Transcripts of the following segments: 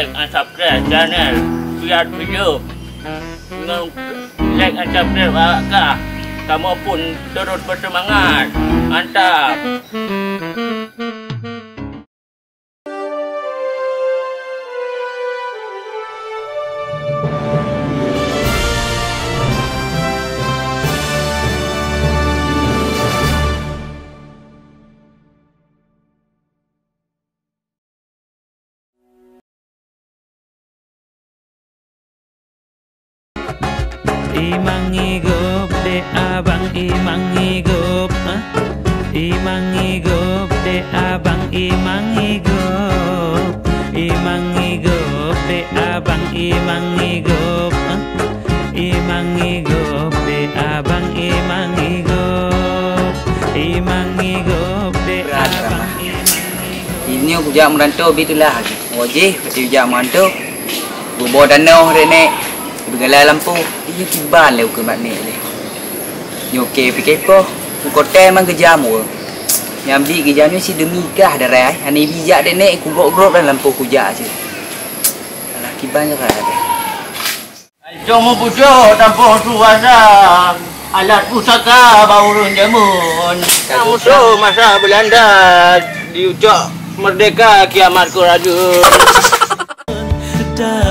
like and subscribe channel Film. Dengan like and subscribe agak kamu pun terus bersemangat. Mantap. Imang higop de abang imang higop ha? Imang higop de abang imang higop Imang higop de abang imang higop ha? Imang higop de abang imang higop Imang higop de abang Ini aku jam merantau bitulah lagi. Wajib pasti jam merantau. Bubo danau rene. Bergalai lampu. Iya tiban le ke makne le. Yo ke fikir po. Ku kote mang ke jamu. Yang bi ke jamu si demi kah darai. Ani bijak de nek ku grok dan lampu ku jak je. Alah kiban je ada. Cuma pucuk tanpa suasa Alat pusaka baurun jamun Musuh masa Belanda Diucap merdeka kiamat dapat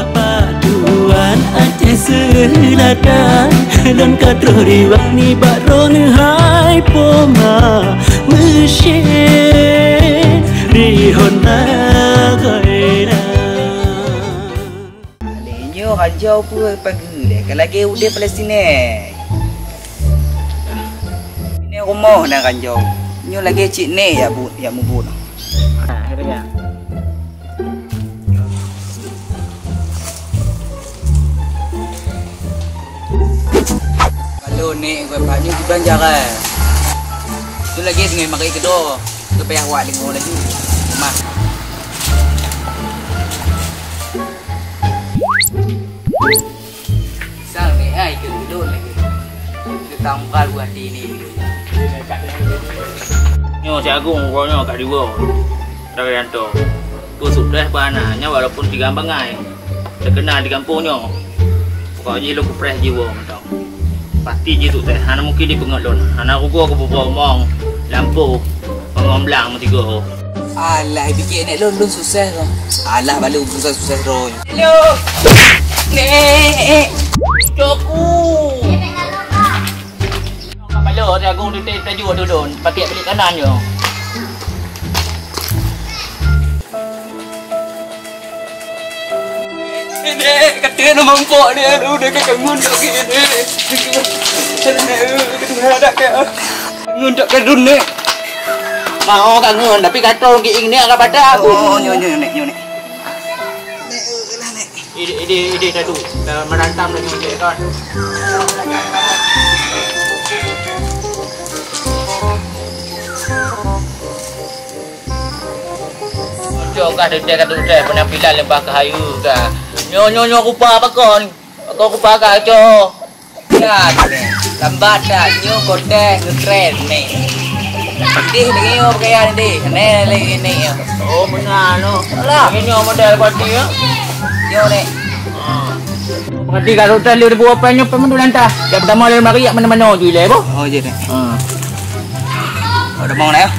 tuan Aceh selatan dan kadro riwani baron hai poma mesye rihon nagaina Alenyo hajau pun pagi le. Kalau lagi udah Palestin. Ini rumah nak kanjau. Nyo lagi cik ne ya bu ya mu bu. Kalau ni kau banyak kita jaga. Tu lagi dengan makai kedua. Tu payah buat dengar lagi. Mak. Sang ni ai ke duduk lagi. Kita tangkal buat ini. Nyo si Agung roknya kat dua Dari Yanto Tu sudah panahnya walaupun di gambangai Terkenal di kampungnya Pokoknya lu kupres jiwa mentau Pasti je tu teh Hana mungkin di pengelon Hana rugo aku beromong Lampu Pengom belang tiga Alah, fikir nek lon lon sukses tu. Alah, balu susah susah roy. Hello. Nek. Coku Kalau si Agung tu teh tajuk tu don Pakai balik kanan je Nek, kata nak mampak ni. Aduh, dia kan kangun tak kira ni. Nek, ada ke? Kangun tak kira ni. Mau kangen tapi kata orang ini agak pada aku Oh, nyo nyo nek nyo nek. Ini ini ini satu Dah merantam lagi macam kan Jom kah dia kata saya penampilan lembah kayu kah. Nyo nyo nyo rupa apa kon? Aku rupa kah jo. Ya, nek. Lambat dah nyo kote ngetren ni. Di dengan yo pakaian di. Nek lagi ni yo. Oh benar no. Alah, ini model parti ya. Yo nek. Parti kalau tali ribu apa nyo pemendulan tah. Dia pertama dia mari yak mana-mana le boh. Oh, je nek. Ha. Oh, dah mau nek.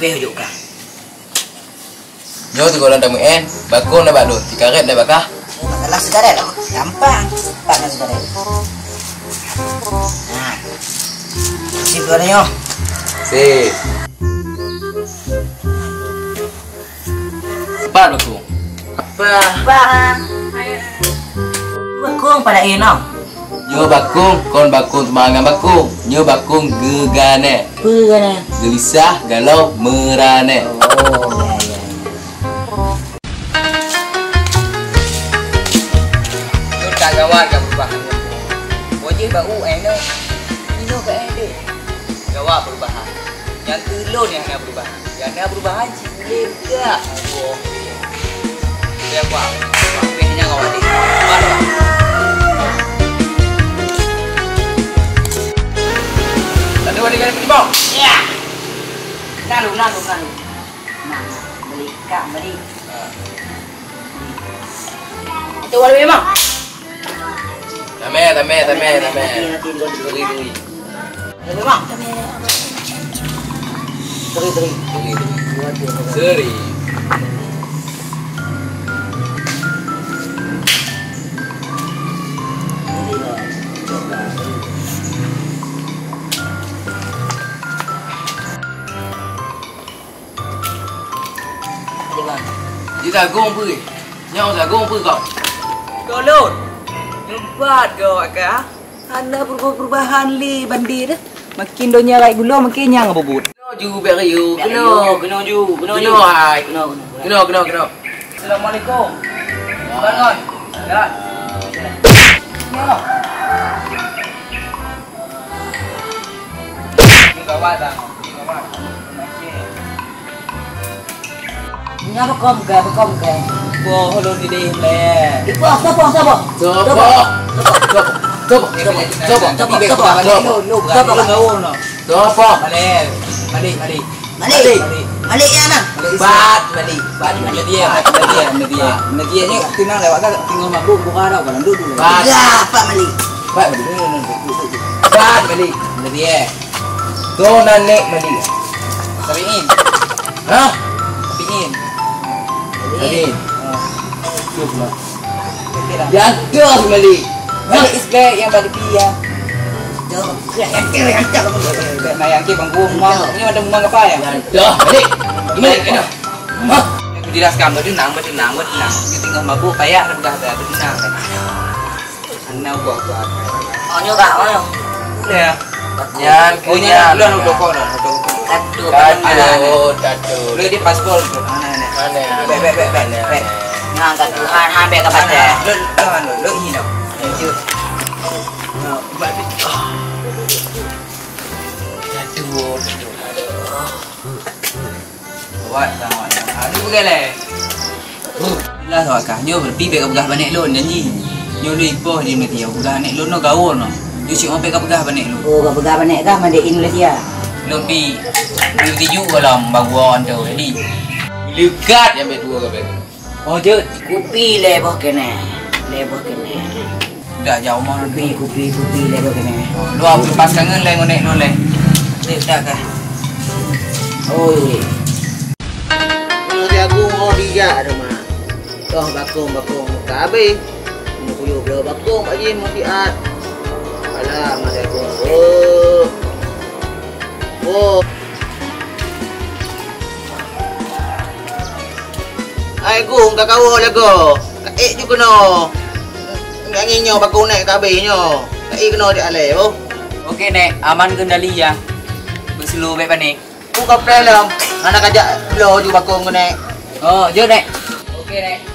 Ni pe hujuk kah? Nyo tu kalau tamu en, bakun dah balu, tikaret dah bakah. Masalah sedarat lah. Gampang. Pak nak sedarat. Nah. Sip dua nyo. Si. Cepat aku. Apa? Bang. Bakung pada no. Nyo bakung, kon bakung semangat bakung. Nyo bakung gegane. Kan? Gelisah, galau, merane. Oh, ya ya. Gawat kan perubahan Wajib bau eh no. Ini no ke eh dek. Gawat Yang kelon yang nak perubahan. Yang nak perubahan cik juga. Oh. Biar aku apa? Behnya kau adik. Tak ada kali bang. Ya. Nalu, nalu, nalu. Nah, beli kak, beli. Itu walau memang. Tame, tame, tame, tame. Nanti, nanti, nanti. Turi, turi. Walau memang. Teri, teri. Turi, turi. Seri. Jagung apa? Nyau jagung apa kau? Golon. Lebat kau akak. Ada perubahan-perubahan li bandir dah. Makin donya rai gula makin nyang bubut. Kena ju beri you. Kena, Kena. ju, kena ju. Kena. Kena, kena. Kena, kena, kena. Assalamualaikum. Bangun. Ya. Ya. Ni kawan dah. Nya apa kom? Apa kom ke? Bo holon di deh le. Ibu apa apa apa? Coba. Coba. Coba. Coba. Coba, coba, coba. Lu, lu, coba lu ngawur no. Coba. Balik. Balik, balik. Malik. Malik ya nang. Bat, balik. Bat, balik dia, balik dia, balik dia. Balik dia ni tinang lewat kan tinggal mabuk buka dah kalau duduk dulu. Bat. Ya, Pak Malik. Bat balik. Bat balik. Balik dia. Dona nek balik. Sabiin, Hah? Sabiin. Balik. Cuba. Jatuh balik. Balik isbek yang balik dia. Jom. Yang kira yang cak. Nah yang ke bang rumah. Ini ada rumah apa ya? Jatuh balik. Ini kena. Mah. Aku jelaskan berdinang, berdinang, berdinang. Dia tinggal mabuk payah dah begah dah berdinang. Anak gua gua. Oh nyoba, oh. Ya. Yan Oh kenya. nya, lu anu doko dah, doko. Aduh. Aduh, aduh. Lu di paspor. Aneh. Bek, bek, bek, bek, bek. Ngangkat Tuhan hampir ke pasar. Lu, lu, anu, lu ini. Jujur. Aduh, aduh. Buat sama. Ada bukan le. Lah tu akak, nyo berpi bek begah banek lu janji. Nyo lu ipoh di mati aku begah nek lu no gaul no. Nyo sik ngope ka begah banek lu. Oh, pegang banek kah mandi Indonesia? Lu pi lu tiju dalam baguan tu jadi. Lekat yang berdua ke berdua. Oh je, Kupi leboh kena. Leboh kena. dah jauh mah Kupi, kupi, kupi leboh kena. Lu aku lepas kangen le ngonek lu le. Dek dah kah? Oh, iya. Mau jagung, mau dia ada mah. Toh bakung, bakung. Kabe. Mau kuyup dah bakung, Pak Jin, mau. Alah, jagung. Oh. Oh. Ai gung kak kau lagu. Kak eh juga no. Enggak nginyo bakung naik kabe nyo. Kak eh kena dia ale oh. Okey nek, aman kendali ya. Berselu baik panik. Buka problem. Anak ajak blow juga bakung kena. Oh, je nek. Okey nek.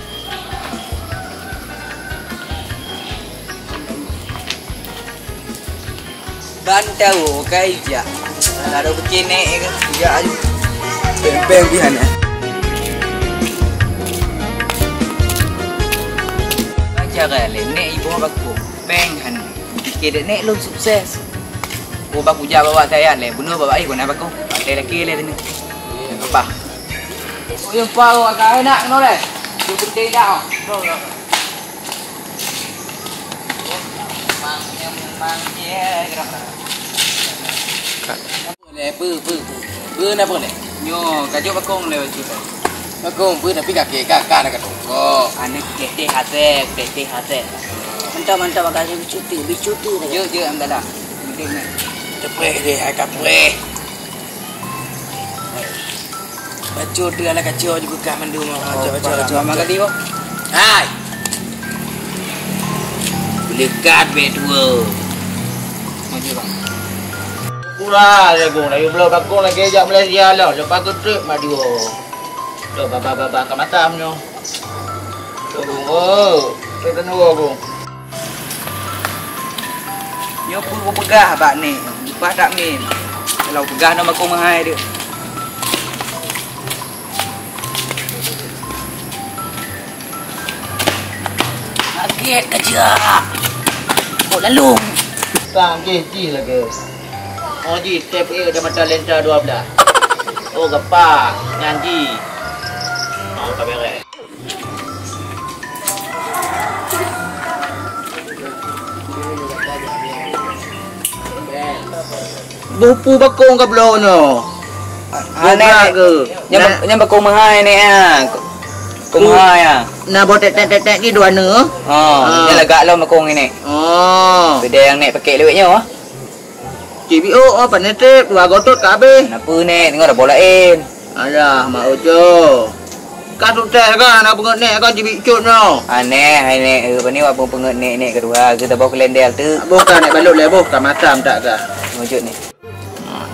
Bantau kai ja. Kalau begini ke ja aju. Bem-bem pihan ya. Baca kali nek ibu aku beng han. Fikir nek lu sukses. Oh baku ja bawa saya le. Bunuh bawa ai guna baku. Pakai lagi le ni. Apa? Oh yang pau agak enak no le. Tu penting dah. No. Mang yang mang ye kenapa? Le pu pu pu. Pu na pu ne. Nyo, kajo bakong le wajib. Bakung pu na pika ke ka ka na ka tu. Oh. Ane kete hate, kete hate. Mantap mantap kasih cuti, bicuti Je je am dah. Penting ni. Deh, ai ka pue. Baca dia lah kacau juga ka mandu mah. Baca baca baca. Cuma makan dia. Hai. Lekat berdua. Maju bang kurang ya gua. Ayo aku lagi aja Malaysia lah. Lepas tu trip mari gua. Tu baba baba kat mata amnyo. Tu gua. Kita nunggu aku. Yo pun pegah bak ni. Lepas tak min. Kalau pegah nama aku mahai dia. Sakit kerja. Kau lalu. Tak, gih, gih lah guys. Oh ji tep e dah mata lenta 12. Oh gapa nyanji. Oh tak beres. Bupu bakong ke belum no? Ha ke? Yang bakong mahal ni ah. Kong mahal ah. Nak buat tek-tek-tek ni dua ne? Ha, yang lagak lo bakong ni. Oh. Beda yang naik pakai lewetnya ah. CBO oh penetip dua gotot ke habis. Kenapa ni? Tengok dah bolain. Alah, mak ojo. Kan tu teh kan nak pengen nek kan jibi cut no. Aneh, aneh. Eh, apa ni apa penget nek nek kedua. Kita bawa ke lendel tu. Bukan nek balut lebo kan macam tak ke? Wujud ni.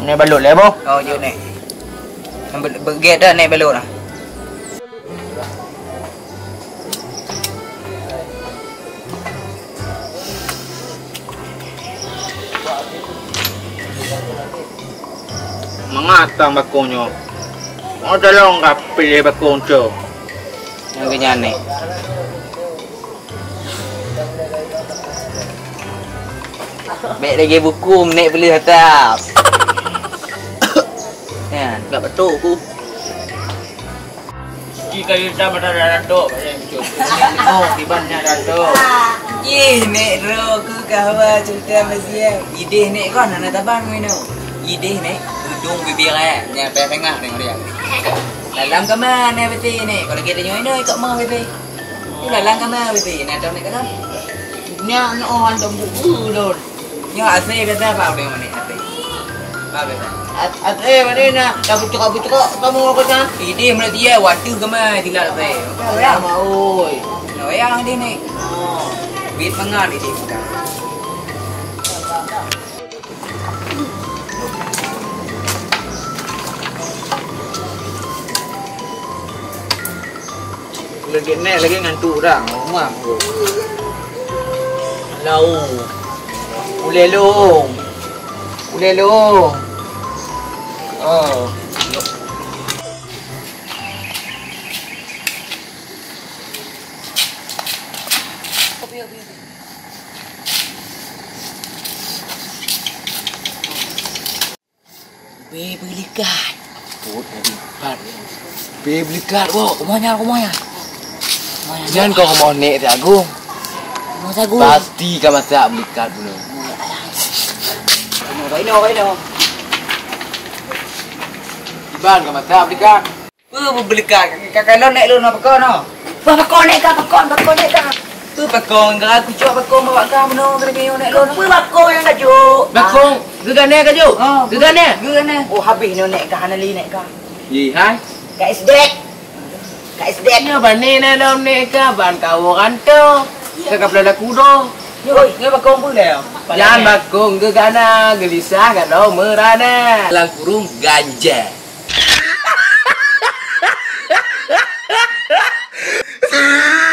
Nek balut lebo. Oh, wujud nek. Ber- Berget dah nek belok lah. Mengatang bakonyo. Oh tolong ka pilih bakong tu. Yang kenyan ni. Baik lagi buku nek beli hatap. Kan. Tak betul aku. Jika kita pada dato, oh tibannya dato. Ih, nek ro ku kahwa cerita masih. Ideh nek kan nak taban mu no. Ideh nek hidung bibir eh. Yang pengah tengok dia. Dalam kamar ni beti ni. Kalau kita nyoy no ikut mau beti. Ni dalam kamar beti. Nak tahu nek kan. Ni anak orang dah buku dah. Nyo asai kata apa dia ni asai. Apa kata? At at eh mana nak dah bucuk bucuk kamu apa kan? Ideh mana dia waktu kamar tidak asai. Ya mau oi. No yang dia ni. Oh. Bit pengal ideh Lagi nek lagi ngantuk dah. Rumah aku. Lau. Ule long. Ule long. Oh. Be beli kad. Put tadi kad. Be beli kad wo. Kumanya kumanya. Jangan kau mau nek tu Agung. Mau sagu. Pasti kau masak beli kad dulu. Cái đâu cái đâu. Iban kau masak beli kad. Ừ beli kad. Kakak lo nek lu nak pakon no. Wah pakon nek kak pakon pakon nek kak. Tu pakon kak aku cuba pakon bawa kamu no kena kena nek lu. Wah pakon yang kaju. Bakong, gegan nek ke ju? Oh, Gegan nek. Gegan nek. Oh habis no nek kak hanali nek kak. Yi hai. Kak Kak isdek. Nya bani na dom nek ka ban ka kan tu. Kakak pelada kudo. Oi, ngai pakon pun dah. Jangan bakong gegana gelisah kan lo merana. Lang kurung ganja. Ah!